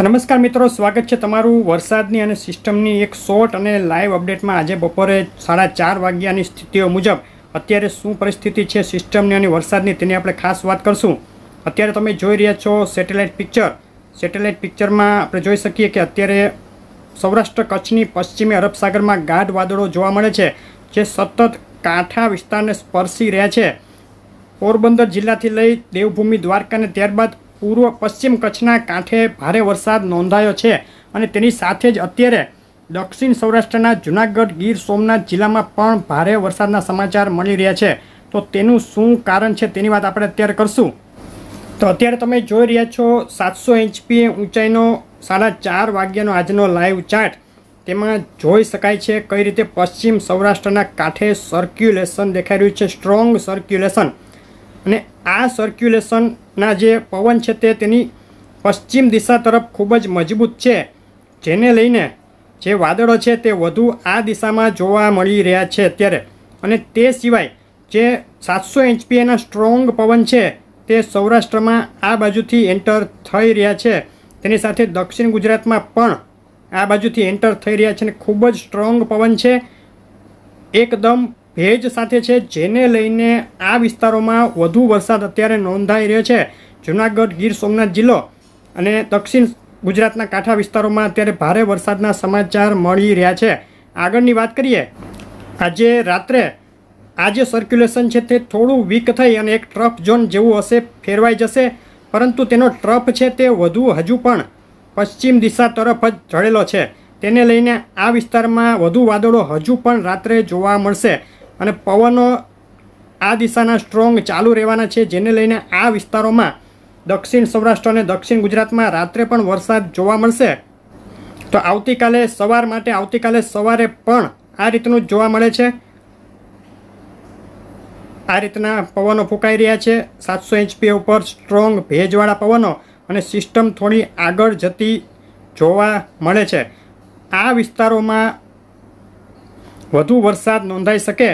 નમસ્કાર મિત્રો, સ્વાગત છે તમારું વરસાદની અને સિસ્ટમની એક શોર્ટ અને લાઈવ અપડેટમાં આજે બપોરે સાડા ચાર વાગ્યાની સ્થિતિઓ મુજબ અત્યારે શું પરિસ્થિતિ છે સિસ્ટમની અને વરસાદની તેની આપણે ખાસ વાત કરશું. અત્યારે તમે જોઈ રહ્યા છો સેટેલાઇટ પિક્ચર. સેટેલાઇટ પિક્ચરમાં આપણે જોઈ શકીએ કે અત્યારે સૌરાષ્ટ્ર કચ્છની પશ્ચિમી અરબ સાગરમાં ગાઢ વાદળો જોવા મળે છે, જે સતત કાંઠા વિસ્તારને સ્પર્શી રહ્યા છે. પોરબંદર જિલ્લાથી લઈ દેવભૂમિ દ્વારકા અને ત્યારબાદ પૂર્વ પશ્ચિમ કચ્છના કાંઠે ભારે વરસાદ નોંધાયો છે અને તેની સાથે જ અત્યારે દક્ષિણ સૌરાષ્ટ્રના જૂનાગઢ, ગીર સોમનાથ જિલ્લામાં પણ ભારે વરસાદના સમાચાર મળી રહ્યા છે. તો તેનું શું કારણ છે તેની વાત આપણે અત્યારે કરશું. તો અત્યારે તમે જોઈ રહ્યા છો, સાતસો એચપી ઊંચાઈનો સાડા ચાર વાગ્યાનો આજનો લાઈવ ચાર્ટ. તેમાં જોઈ શકાય છે કઈ રીતે પશ્ચિમ સૌરાષ્ટ્રના કાંઠે સર્ક્યુલેશન દેખાઈ રહ્યું છે સ્ટ્રોંગ સર્ક્યુલેશન અને આ સર્ક્યુલેશનના જે પવન છે તે તેની પશ્ચિમ દિશા તરફ ખૂબ જ મજબૂત છે. જેને લઈને જે વાદળો છે તે વધુ આ દિશામાં જોવા મળી રહ્યા છે અત્યારે. અને તે સિવાય જે સાતસો એચપીએના સ્ટ્રોંગ પવન છે તે સૌરાષ્ટ્રમાં આ બાજુથી એન્ટર થઈ રહ્યા છે. તેની સાથે દક્ષિણ ગુજરાતમાં પણ આ બાજુથી એન્ટર થઈ રહ્યા છે અને ખૂબ જ સ્ટ્રોંગ પવન છે. એકદમ ભેજ સાથે છે, જેને લઈને આ વિસ્તારોમાં વધુ વરસાદ અત્યારે નોંધાઈ રહ્યો છે. જૂનાગઢ, ગીર સોમનાથ જિલ્લો અને દક્ષિણ ગુજરાતના કાંઠા વિસ્તારોમાં અત્યારે ભારે વરસાદના સમાચાર મળી રહ્યા છે. આગળની વાત કરીએ, આજે રાત્રે, આજે સર્ક્યુલેશન છે તે થોડું વીક થઈ અને એક ટ્રફ ઝોન જેવું હશે, ફેરવાઈ જશે. પરંતુ તેનો ટ્રફ છે તે વધુ હજુ પણ પશ્ચિમ દિશા તરફ જ જળેલો છે. તેને લઈને આ વિસ્તારમાં વધુ વાદળો હજુ પણ રાત્રે જોવા મળશે. અને પવનો આ દિશાના સ્ટ્રોંગ ચાલુ રહેવાના છે, જેને લઈને આ વિસ્તારોમાં દક્ષિણ સૌરાષ્ટ્ર અને દક્ષિણ ગુજરાતમાં રાત્રે પણ વરસાદ જોવા મળશે. તો આવતીકાલે સવાર માટે, આવતીકાલે સવારે પણ આ રીતનું જોવા મળે છે. આ રીતના પવનો ફૂંકાઈ રહ્યા છે. સાતસો એચપી ઉપર સ્ટ્રોંગ ભેજવાળા પવનો અને સિસ્ટમ થોડી આગળ જતી જોવા મળે છે. આ વિસ્તારોમાં વધુ વરસાદ નોંધાઈ શકે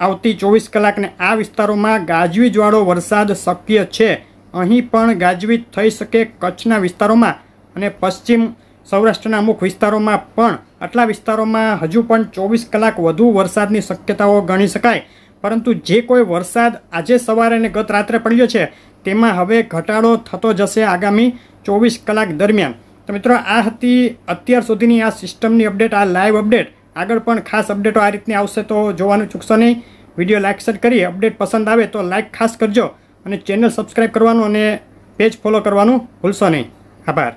આવતી ચોવીસ કલાકને આ વિસ્તારોમાં ગાજવીજવાળો વરસાદ શક્ય છે. અહીં પણ ગાજવીજ થઈ શકે કચ્છના વિસ્તારોમાં અને પશ્ચિમ સૌરાષ્ટ્રના અમુક વિસ્તારોમાં પણ. આટલા વિસ્તારોમાં હજુ પણ ચોવીસ કલાક વધુ વરસાદની શક્યતાઓ ગણી શકાય. પરંતુ જે કોઈ વરસાદ આજે સવારે અને ગત રાત્રે પડ્યો છે, તેમાં હવે ઘટાડો થતો જશે આગામી ચોવીસ કલાક દરમિયાન. તો મિત્રો, આ હતી અત્યાર સુધીની આ સિસ્ટમની અપડેટ, આ લાઈવ અપડેટ આગળ પણ ખાસ અપડેટો આ રીતની આવશે તો જોવાનું ચૂકશો નહીં. વીડિયો લાઇક શેર કરી, અપડેટ પસંદ આવે તો લાઇક ખાસ કરજો અને ચેનલ સબસ્ક્રાઈબ કરવાનું અને પેજ ફોલો કરવાનું ભૂલશો નહીં. આભાર.